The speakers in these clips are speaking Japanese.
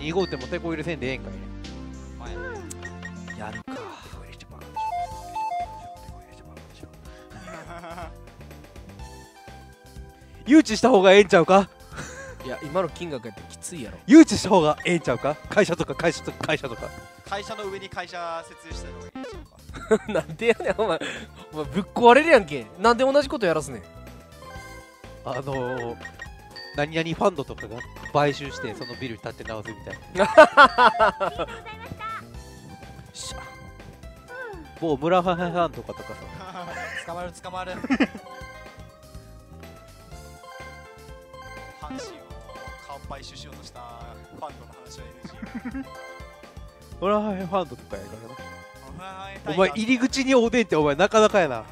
2号店もテこ入れせんでええんかいやるか。誘致した方がええんちゃうか。いや今の金額やってきついやろ誘致した方がええんちゃうか。会社とか。会社とか。会社とか。会社の上に会社設立した方がいいんちゃうか。なんでやねんお前お前ぶっ壊れるやんけなんで同じことやらすねんあのー、何々ファンドとか。が買収してそのビル建て直すみたいな。しゃ某村ファンファンとかとかさ。捕まる捕まる。阪神を顔買収しようとしたファンドの話は NG 村ファンファンドとかやからなおお前入り口におでんってお前なかなかやな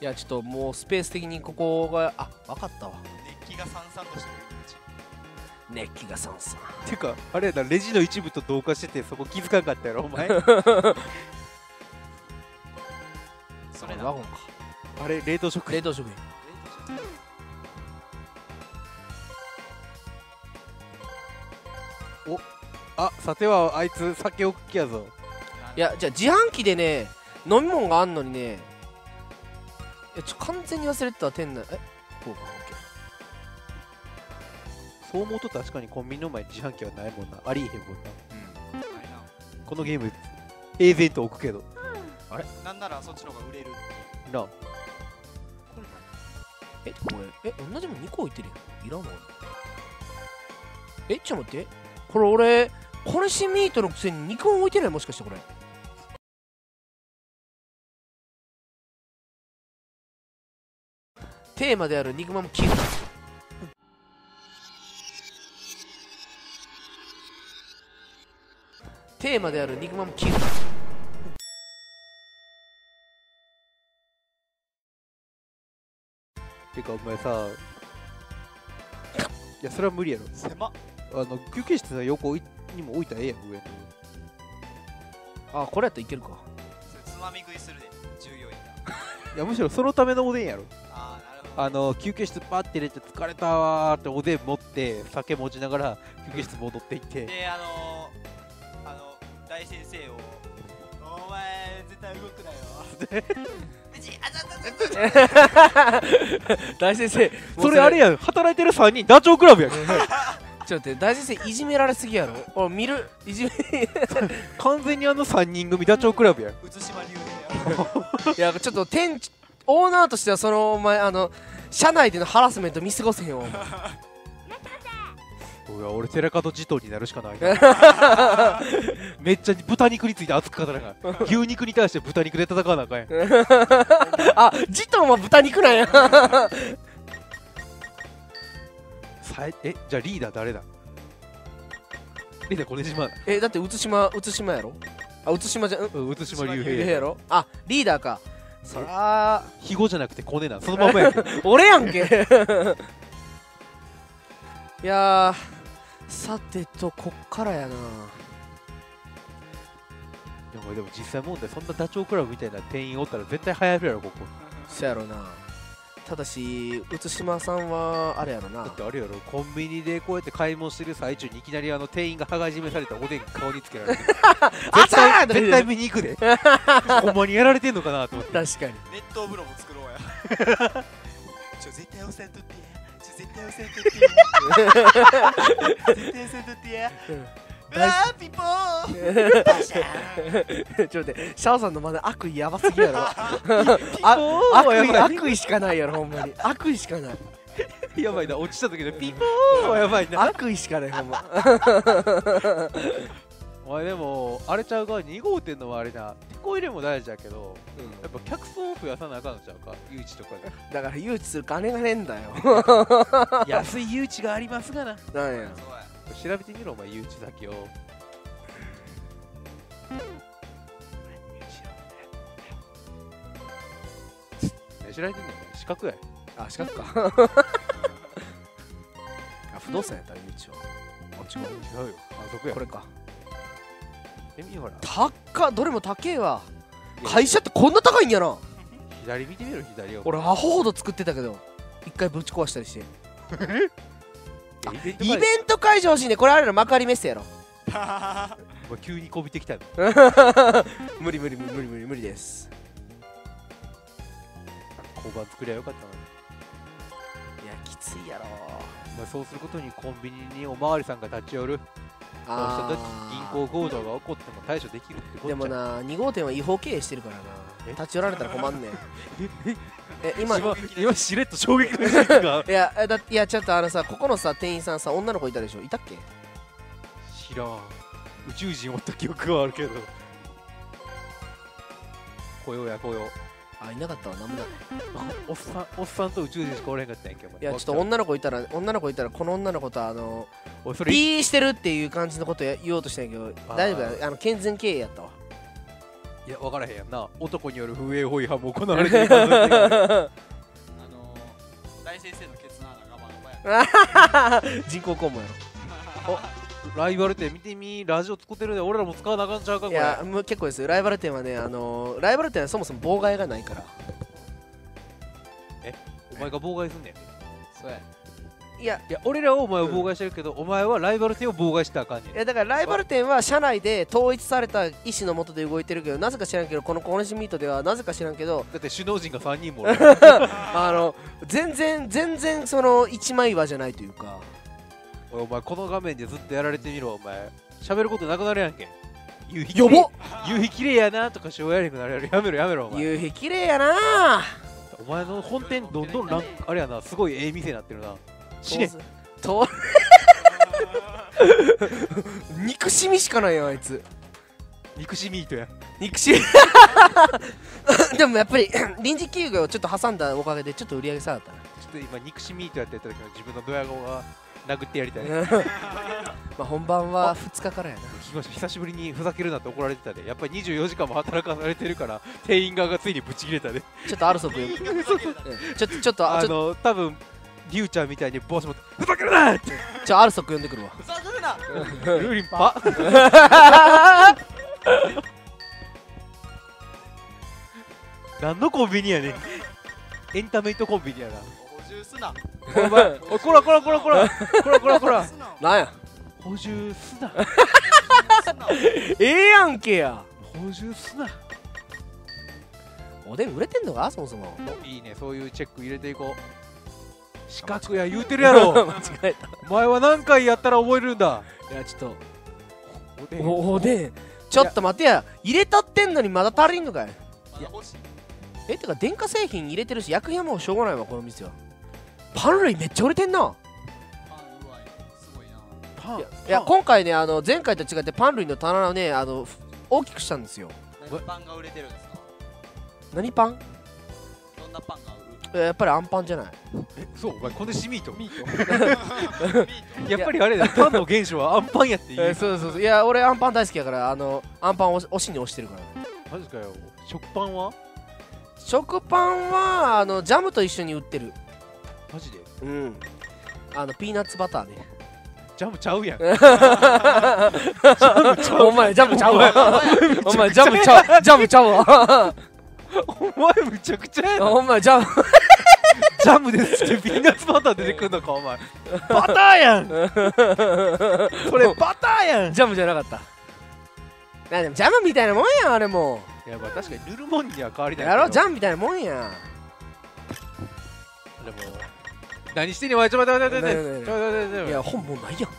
いやちょっともうスペース的にここがあ分かったわ熱気がさんさんと熱気がさんさん。てかあれやなレジの一部と同化しててそこ気づかんかったやろお前。それなワゴンか。あれ冷凍食品。冷凍食品。あさてはあいつ酒置く気やぞ。いやじゃあ自販機でね飲み物があんのにねいやちょ完全に忘れてた店内。えこうかそう思うと確かにコンビニの前に自販機はないもんな。ありえへんもんな。あれなこのゲーム平然と置くけど。なんならそっちの方が売れる。なあ。えこれえ同じもん2個置いてるやん。いらんのえちょっと待って。これ俺コルシミートのくせに2個も置いてない？もしかしてこれ。テーマである肉まんも消えたテーマである肉まんも消えた。てかお前さいやそれは無理やろ。狭っ。あの休憩室の横にも置いたらええやん上に。あこれやったらいけるか。それつまみ食いするで従業員が。いやむしろそのためのおでんやろ。ああなるほど。あの休憩室パッて入れて疲れたわーっておでん持って酒持ちながら休憩室戻っていって。であのー、あの大先生を。お前絶対動くなよ。うちあざざざ大先生それあれやん。働いてる3人ダチョウ倶楽部やん。ちょっと待って大先生いじめられすぎやろ。俺見る？いじめ？完全にあの3人組ダチョウ倶楽部やん。うつ島流平いやちょっと店長オーナーとしてはそのお前あの社内でのハラスメント見過ごせへんよお前いや俺寺門地頭になるしかないな。めっちゃ豚肉について熱く語らなあかん。牛肉に対して豚肉で戦わなあかんやん。あジトンは豚肉なんや。さええじゃあリーダー誰だ？リーダーこれ島。だえだって内島内島やろ？あ内島じゃん。うん。内島竜竜兵や。ろ？あリーダーか。そら肥後じゃなくてコネなそのままや 俺やんけ。いやーさてとこっからやな。でもでも実際問題そんなダチョウ倶楽部みたいな店員おったら絶対流行るやろここ。そやろな。ただし内島さんはあれやろな。だってあれやろ。コンビニでこうやって買い物してる最中にいきなりあの店員が羽がじめされたおでん顔につけられて。絶対絶対見に行くで。ほんまにやられてんのかなと思って。確かに。熱湯風呂も作ろうや。ちょ絶対押さんとって絶対押さんとってや絶対押さんとってや。うん。うわーピポー。バシャちょっと待ってシャオさんのまだ悪意やばすぎやろ。あ悪意悪意しかないやろほんまに。悪意しかない。やばいな落ちた時のピポーはやばいな。悪意しかないほんま お前でもあれちゃうか2号店の周りな手こ入れも大事だけどやっぱ客層を増やさなあかんのちゃうか？誘致とかだから誘致する金がねえんだよ。で 安い誘致がありますがな。なんや。調べてみろお前誘致先を。ね調べてんねん資格や。あ四角か。あ不動産やったら誘致は。あ違う違うよ。あそこや。これかえ見ほら高っどれも高えわ。会社ってこんな高いんやな。左見てみろ左を。俺アホほど作ってたけど一回ぶち壊したりして。イベントイベント会場欲しいね。これあれの幕張メッセやろ。急にこびてきたの。無 理無理無理無理無理無理です。交番作りゃよかったのに。いやきついやろ。まあ、そうすることにコンビニにおまわりさんが立ち寄るした時銀行強盗が起こっても対処できるってことでもな2号店は違法経営してるからえ？な立ち寄られたら困んねん。え今い今今しれっと衝撃の事実が。やえだいやちょっとあのさここのさ店員さんさ女の子いたでしょ？いたっけ？知らん。宇宙人おった記憶はあるけど。雇用や雇用あいなかったわなんもないおっさんおっさんと宇宙人しかおれへんかったんやんけお前。いやちょっと女の子いたら女の子いたらこの女の子とあのおいそれピーしてるっていう感じのことや言おうとしたんやけどあー。大丈夫や？あの健全経営やったわ。いや分からへんやんな。男による風営法違反も行われている可能性があ の大先生のケツの穴がバカバカや 人工肛門や ライバル店見てみラジオ作ってるで俺らも使わなあかんちゃうかこれ。ろいやもう結構ですよ。ライバル店はねあのライバル店はそもそも妨害がないから。お前が妨害すんねんそうや。いやいや俺らはお前を妨害してるけど、お前はライバル店を妨害したらあかんねんいやだからライバル店は社内で統一された意思のもとで動いてるけどなぜか知らんけどこのコーネシミートではなぜか知らんけどだって首脳陣が3人も あの全然全然その一枚岩じゃないというかお前この画面でずっとやられてみろお前。喋ることなくなるやんけ。夕日やばっ夕日綺麗やなとかしようやりくなるやろやめろやめろお前。夕日綺麗やな。お前の本店どんどんランあれやなすごいええ店になってるな。死ね。と 憎しみしかないよあいつ。憎しミートや。憎しみ。でもやっぱり 臨時休業をちょっと挟んだおかげでちょっと売り上げ下がったな。ちょっと今憎しミートやってやった時の自分のドヤ顔が殴ってやりたい。まあ本番は2日からやな。聞きました。久しぶりにふざけるなって怒られてたで。やっぱり24時間も働かされてるから店員側がついにブチ切れたで。ちょっとアルソクよ うんちょっとちょっとあの多分リュウちゃんみたいに帽子もふざけるなって。とちょアルソク呼んでくるわ。ふざけるな。ルーリンパ。何のコンビニやねん。エンタメイトコンビニやな。補充すな。お前おいこらこらこらこら。こらこらこら。すななんや？補充すな。ええやんけや。補充すな。おでん売れてんのか？そもそも。いいね。そういうチェック入れていこう。資格や言うてるやろ。間違えた。お前は何回やったら覚えるんだ。いやちょっと。おでん。おおでん。ちょっと待てや。入れたってんのにまだ足りんのかい？い。えてか電化製品入れてるし薬品はもうしょうがないわこの店はパン類めっちゃ売れてんな。パンうまいすごいな。パンいや今回ねあの前回と違ってパン類の棚をねあのふ大きくしたんですよ。何パンが売れてるんですか？何パン？どんなパンがえやっぱりアンパンじゃない。えそう？お前こんでシミート？売るミート。やっぱりあれだよ。パンの原種はアンパンやって言う。えそうそうそう。いや俺アンパン大好きやからあのアンパンを押しに押してるから。マジかよ。食パンは？食パンはあのジャムと一緒に売ってるマジで？うん。あのピーナッツバターね。ジャムちゃうやん。お前ジャムちゃうわ。お前ジャムちゃうジャムちゃうわ。お前むちゃくちゃやなお前ジャム。ジャムですってピーナッツバター出てくんのかお前。バターやん。それ バターやん。ジャムじゃなかった。いやでもジャムみたいなもんやんあれも。いやまあ確かに塗るもんには変わりないやろジャャムみたいなもんやん。でも何してんねんお前ちょっと待って待って待って待って待って待って。いや本もうないやん。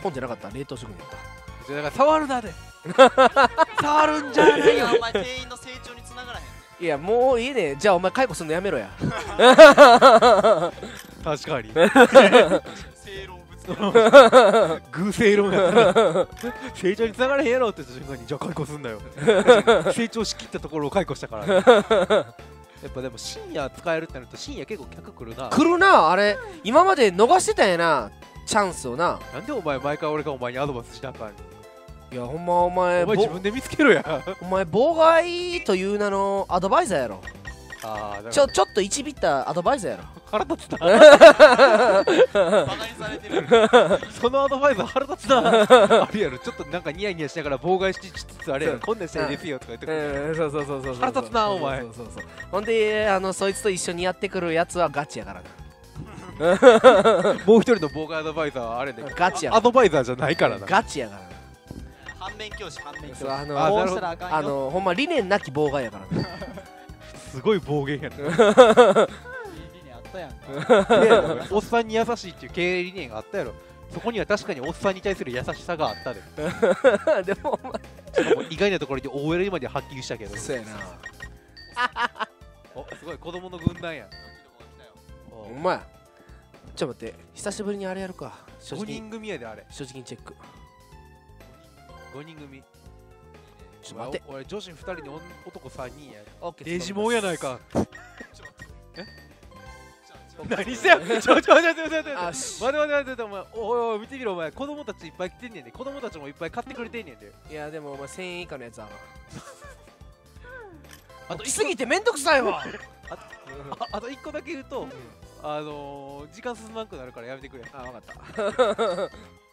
本じゃなかった冷凍食品やった。だから触るなで 触るんじゃないよ。お前店員の成長につながらへんねいやもういいねじゃあお前解雇すんのやめろや。確かに。正論ぶつけられ偶正論やな。成長につながれへんやろって言った瞬間にじゃあ解雇すんなよ。成長しきったところを解雇したから、ね、やっぱでも深夜使えるってなると深夜結構客来るな。来るなあれ。今まで逃してたんやなチャンスをな。なんでお前毎回俺がお前にアドバイスしなあかん。いやほんまお前ぼお前自分で見つけろや。お前妨害という名のアドバイザーやろちょちょっと1ビッターアドバイザーやろ。腹立つな。バカにされてる。そのアドバイザー腹立つな。あるやろ。ちょっとなんかニヤニヤしながら妨害しつつあれやろ。そう。こんなんしたらいいですよとか言ってくる。うんそうそうそうそうそう。腹立つなお前。そうそうそうほんであのそいつと一緒にやってくるやつはガチやからな。もう一人の妨害アドバイザーはあれで。ガチや。アドバイザーじゃないからな。ガチやからな。反面教師反面教師。そうあのああのほんま理念なき妨害やからねすごい暴言やな おっさんに優しいっていう経営理念があったやろ。そこには確かにおっさんに対する優しさがあったで。でもお前。意外なところで OL まではっきりしたけど。そうやな。おすごい子供の軍団やおお前ちょっと待って久しぶりにあれやるか。正5直人組やであれ。正直にチェック。5人組ちょっと待って。お俺女子2人に女男3人や。オッケーデジモンやないか。何せやちょちょちょちょちょちょ待て待て待て待てお前おいおい見てみろお前。子供たちいっぱい来てんねんで。子供たちもいっぱい買ってくれてんねんで。いやでもお前1000円以下のやつは あと来すぎてめんどくさいわ。ああと1個だけ言うとあのー、時間進まんくなるからやめてくれ。あ分かった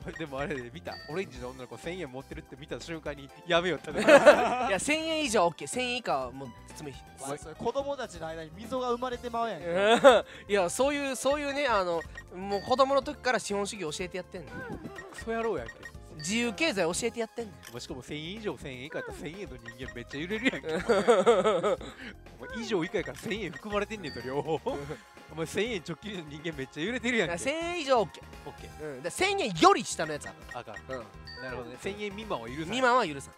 でもあれで見た。オレンジの女の子1000円持ってるって見た瞬間にやめよったね いや1000円以上 OK1000 円以下はもうつめお前それ子供たちの間に溝が生まれてまうやんけ いやそういうそういうねあのもう子供の時から資本主義教えてやってんの。クソ野郎やんけ。自由経済教えてやってんの。しかも1000円以上1000円以下やったら1000円の人間めっちゃ揺れるやんけ。以上以下やから1000円含まれてんねんと両方お前1000円直近の人間めっちゃ揺れてるやんけ。1000円以上 OK、オッケー。うん、だ1000円より下のやつあるあかん。うん。なるほどね。1000円未満は許さない。未満は許さん